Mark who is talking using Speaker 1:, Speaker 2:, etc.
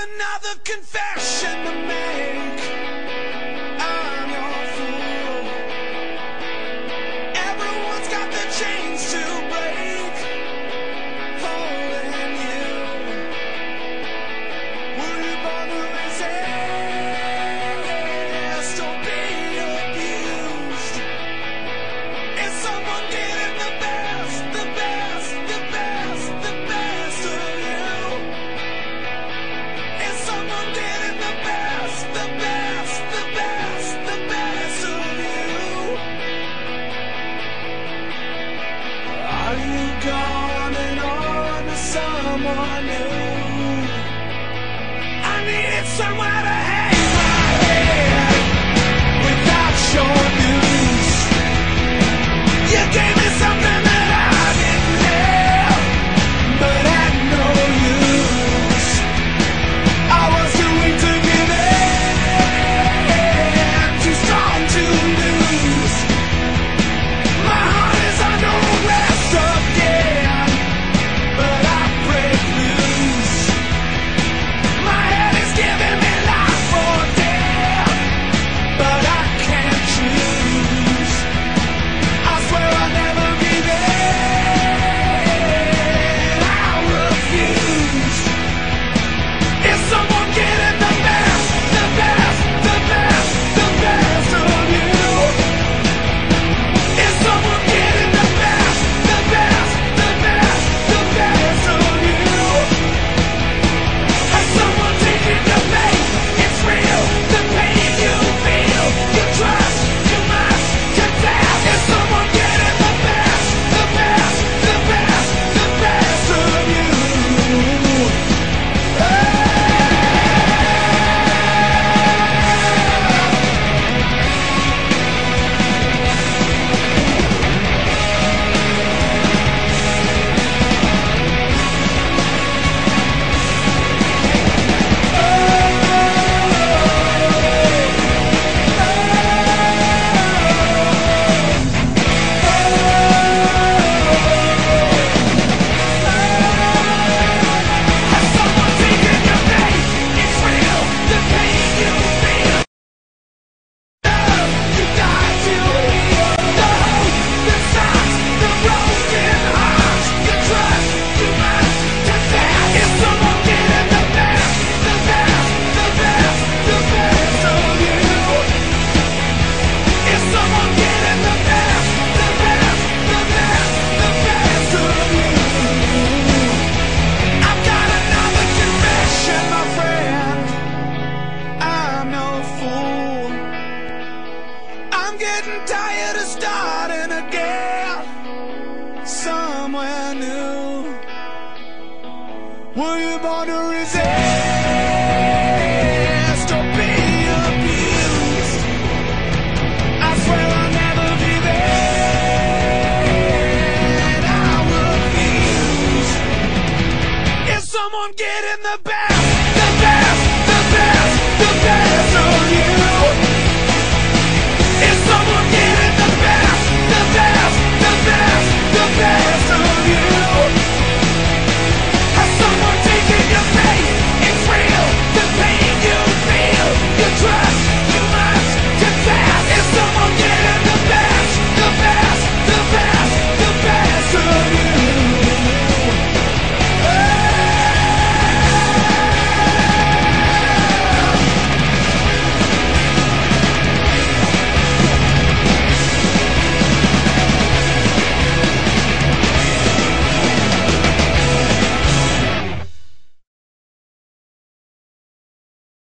Speaker 1: another confession to make. Are you gone on to someone new? I needed somewhere to I'm getting tired of starting again somewhere new. Were you born to resist or be abused? I swear I'll never give in. I refuse. If someone get in the best, the best.